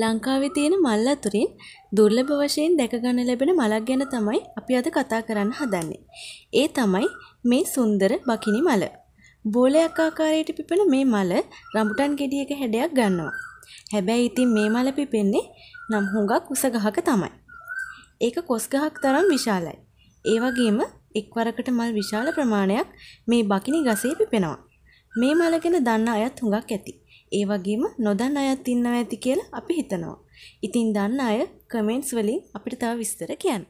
ලංකාවේ තියෙන මල් අතුරින් දුර්ලභ වශයෙන් දැක ගන්න ලැබෙන මලක් ගැන තමයි අපි අද කතා කරන්න හදන්නේ. ඒ තමයි මේ සුන්දර බකිනි මල. බෝලයක් ආකාරයට පිපෙන මේ මල රඹුටන් ගෙඩියක හැඩයක් ගන්නවා. හැබැයි ඉතින් මේ මල පිපෙන්නේ නම් හුඟක් උස ගහක තමයි. ඒක කොස් ගහක් තරම් විශාලයි. ඒ වගේම එක්වරකට මල් විශාල ප්‍රමාණයක් මේ බකිනි ගසේ පිපෙනවා. මේ මල ගැන දන්න අයත් හුඟක් ඇති. ඒ වගේම නොදන්න අයත් ඉන්නවා ඇති කියලා අපි හිතනවා. ඉතින් දන්න අය කමෙන්ට්ස් වලින් අපිට තව විස්තර කියන්න.